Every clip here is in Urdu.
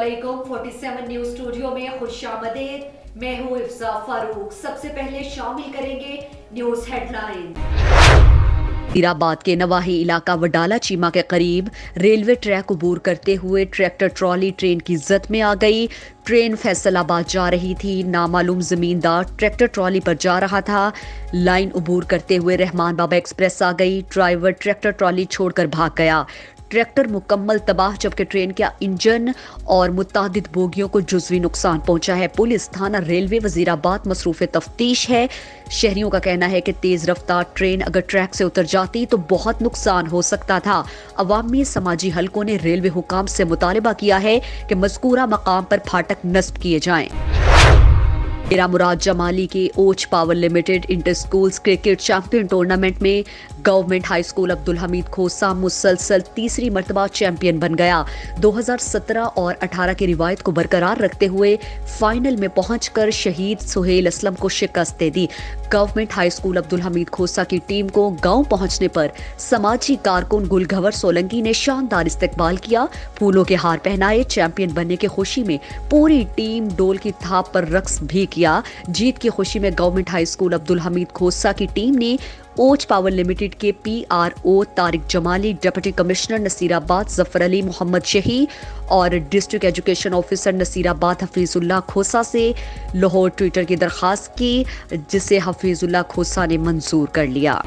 علیکم، 47 نیوز اسٹوڈیو میں خوش آمدید میں ہوں افزا فاروق۔ سب سے پہلے شامل کریں گے نیوز ہیڈ لائن۔ آباد کے نواحی علاقہ وڈالہ چیما کے قریب ریلوے ٹریک عبور کرتے ہوئے ٹریکٹر ٹرالی ٹرین کی زد میں آ گئی۔ ٹرین فیصل آباد جا رہی تھی۔ نامعلوم زمیندار ٹریکٹر ٹرالی پر جا رہا تھا۔ لائن عبور کرتے ہوئے رحمان بابا ایکسپریس آ گئی۔ ڈرائیور ٹریکٹر ٹرالی چھوڑ کر بھاگ گیا۔ ٹریکٹر مکمل تباہ جبکہ ٹرین کا انجن اور متعدد بوگیوں کو جزوی نقصان پہنچا ہے۔ پولیس تھانہ ریلوے وزیر آباد مصروف تفتیش ہے۔ شہریوں کا کہنا ہے کہ تیز رفتار ٹرین اگر ٹریک سے اتر جاتی تو بہت نقصان ہو سکتا تھا۔ عوامی سماجی حلقوں نے ریلوے حکام سے مطالبہ کیا ہے کہ مذکورہ مقام پر پھاٹک نصب کیے جائیں۔ میرا مراد جمالی کے Uch power limited inter schools cricket champion tournament میں government high school Abdul Hamid Khosa مسلسل تیسری مرتبہ چیمپئن بن گیا۔ دو ہزار سترہ اور اٹھارہ کی روایت کو برقرار رکھتے ہوئے فائنل میں پہنچ کر شہید سہیل اسلم کو شکست دے دی۔ Government high school Abdul Hamid Khosa کی ٹیم کو گاؤں پہنچنے پر سماجی کارکن گل گھور سولنگی نے شاندار استقبال کیا۔ پھولوں کے ہار پہنائے، چیمپئن بننے کی خوشی میں پوری ٹیم ڈول کی تھاپ پر رقص بھی کیا۔ جیت کی خوشی میں government high school Abdul Hamid Khosa کی ٹیم نے اوچ پاور لمیٹڈ کے P R O Tariq Jamali, deputy commissioner Nasirabad, Zafar Ali محمد شہی اور ڈسٹرکٹ ایجوکیشن آفیسر نصیر آباد حفیظ اللہ کھوسا سے لاہور ٹویٹر کی درخواست کی، جسے حفیظ اللہ کھوسا نے منظور کر لیا۔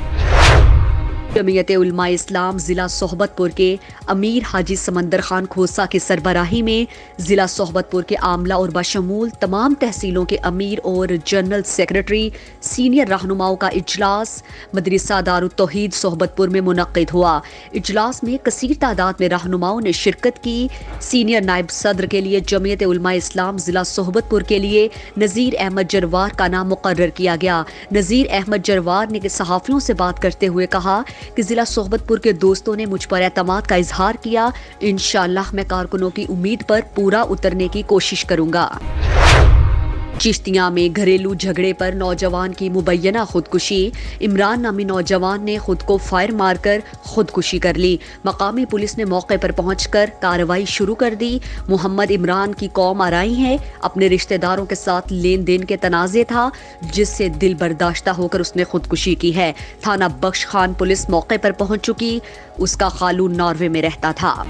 جمعیت علماء اسلام ضلع صحبت پور کے امیر حاجی سمندر خان کھوسا کی سربراہی میں ضلع صحبت پور کے عاملہ اور بشمول تمام تحصیلوں کے امیر اور جنرل سیکرٹری سینئر رہنماؤں کا اجلاس مدرسہ دار التوحید صحبت پور میں منعقد ہوا۔ اجلاس میں کثیر تعداد میں رہنماؤں نے شرکت کی۔ سینئر نائب صدر کے لیے جمعیت علماء اسلام ضلع صحبت پور کے لیے نذیر احمد جروار کا نام مقرر کیا گیا۔ نذیر احمد جروار نے صحافیوں سے بات کرتے ہوئے کہا کہ ضلع صحبت پور کے دوستوں نے مجھ پر اعتماد کا اظہار کیا۔ انشاءاللہ میں کارکنوں کی امید پر پورا اترنے کی کوشش کروں گا۔ چشتیاں میں گھریلو جھگڑے پر نوجوان کی مبینہ خودکشی۔ عمران نامی نوجوان نے خود کو فائر مار کر خودکشی کر لی۔ مقامی پولیس نے موقع پر پہنچ کر کارروائی شروع کر دی۔ محمد عمران کی قوم آرائی ہے اپنے رشتہ داروں کے ساتھ لین دین کے تنازع تھا، جس سے دل برداشتہ ہو کر اس نے خودکشی کی ہے۔ تھانہ بخش خان پولیس موقع پر پہنچ چکی۔ اس کا خالون ناروے میں رہتا تھا۔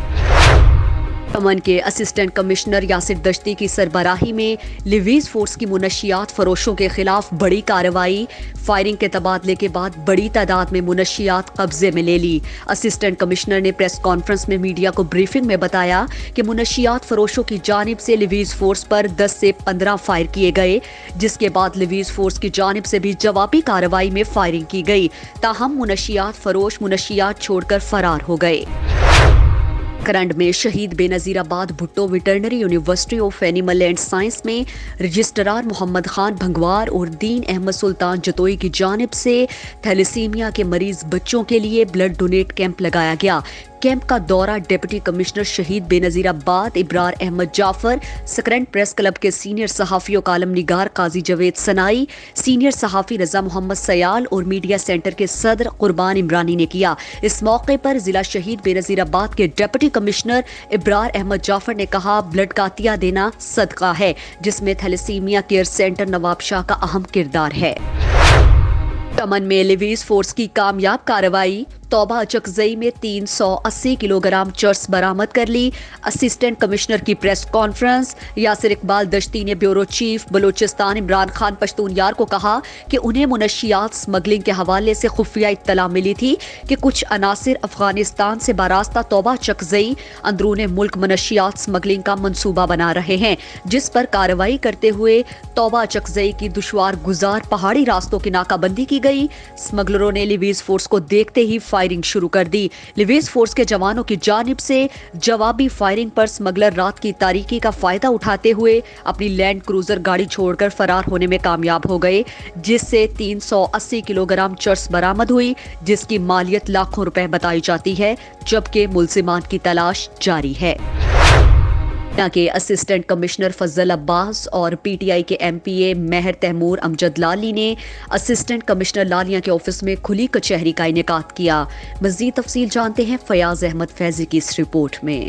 امن کے اسسٹنٹ کمشنر یاسر دشتی کی سربراہی میں لیویز فورس کی منشیات فروشوں کے خلاف بڑی کارروائی۔ فائرنگ کے تبادلے کے بعد بڑی تعداد میں منشیات قبضے میں لے لی۔ اسسٹنٹ کمشنر نے پریس کانفرنس میں میڈیا کو بریفنگ میں بتایا کہ منشیات فروشوں کی جانب سے لیویز فورس پر دس سے پندرہ فائر کیے گئے، جس کے بعد لیویز فورس کی جانب سے بھی جوابی کارروائی میں فائرنگ کی گئی۔ تاہم، منشیات فروش منشیات چھوڑ کر فرار ہو گئے۔ کرنڈ میں Shaheed Benazirabad Bhutto veterinary university of animal and science میں رجسٹرار محمد خان بھنگوار اور دین احمد سلطان جتوئی کی جانب سے تھیلیسیمیا کے مریض بچوں کے لیے بلڈ ڈونیٹ کیمپ لگایا گیا۔ کیمپ کا دورہ ڈپٹی کمشنر شہید بے نظیر آباد ابرار احمد جعفر سکرنٹ پریس کلب کے سینئر صحافی و کالم نگار قاضی جوید سنائی، سینئر صحافی رضا محمد سیال اور میڈیا سینٹر کے صدر قربان عمرانی نے کیا۔ اس موقع پر ضلع شہید بے نظیر آباد کے ڈپٹی کمشنر ابرار احمد جعفر نے کہا، بلڈ کا عطیہ دینا صدقہ ہے، جس میں thalassemia care centre Nawabshah کا اہم کردار ہے۔ کمن میں لیویز فورس کی کامیاب کارروائی توبہ چکزئی میں تین سو اسی کلو گرام چرس برامد کر لی۔ اسسٹنٹ کمشنر کی پریس کانفرنس۔ یاسر اقبال دشتی نے بیورو چیف بلوچستان عمران خان پشتون یار کو کہا کہ انہیں منشیات سمگلنگ کے حوالے سے خفیہ اطلاع ملی تھی کہ کچھ عناصر افغانستان سے باراستہ توبہ چکزئی اندرون ملک منشیات سمگلنگ کا منصوبہ بنا رہے ہیں، جس پر کارروائی کرتے ہوئے توبہ چکزئی کی دشوار گزار پہاڑی راستوں کی ناکہ بندی کی گئی۔ سمگلروں نے لیویز فورس کو دیکھتے ہی فائرنگ شروع کر دی۔ لیویز فورس کے جوانوں کی جانب سے جوابی فائرنگ پر سمگلر رات کی تاریکی کا فائدہ اٹھاتے ہوئے اپنی لینڈ کروزر گاڑی چھوڑ کر فرار ہونے میں کامیاب ہو گئے، جس سے تین سو اسی کلو گرام چرس برامد ہوئی، جس کی مالیت لاکھوں روپے بتائی جاتی ہے، جبکہ ملزمان کی تلاش جاری ہے۔ کے اسسٹنٹ کمشنر فضل عباس اور پی ٹی آئی کے M P A Mehr Taimur Amjad Lali نے اسسٹنٹ کمشنر لالیاں کے آفس میں کھلی کچہری کا انعقاد کیا مزید تفصیل جانتے ہیں فیاض احمد فیضی کی اس رپورٹ میں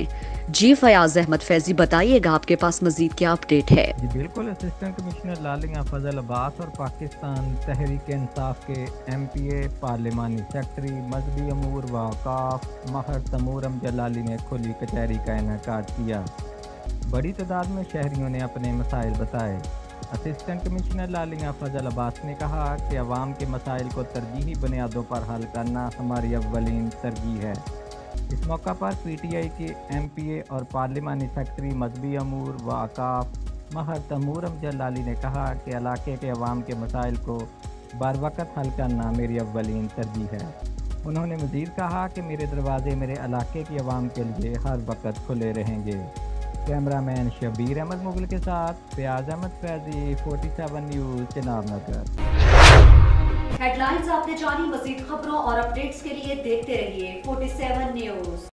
جی فیاض احمد فیضی بتائیے گا آپ کے پاس مزید کیا اپڈیٹ ہے جی بالکل اسسٹنٹ کمشنر لالنگا فضل عباس اور پاکستان تحریک انصاف کے ایم پی اے پارلیمانی سیکٹری مذہبی امور و اوقاف مہر تمورم جلالی نے کھلی کچہری کا انعقاد کیا بڑی تعداد میں شہریوں نے اپنے مسائل بتائے۔ اسسٹنٹ کمشنر لالنگا فضل عباس نے کہا کہ عوام کے مسائل کو ترجیحی بنیادوں پر حل کرنا ہماری اولین ترجیح ہے۔ اس موقع پر پی ٹی آئی کے ایم پی اے اور پارلیمانی سیکٹری مذہبی امور و اکاف مہر تمورم جلالی نے کہا کہ علاقے کے عوام کے مسائل کو بر وقت حل کرنا میری اولین ترجیح ہے۔ انہوں نے مزید کہا کہ میرے دروازے میرے علاقے کی عوام کے لیے ہر وقت کھلے رہیں گے۔ کیمرہ مین شبیر احمد مغل کے ساتھ، Fayyaz Ahmed Faizi, forty seven news Chenab Nagar. Headlines آپ نے جانی، مزید خبروں اور اپڈیٹس کے لیے دیکھتے رہیے فورٹی سیون نیوز۔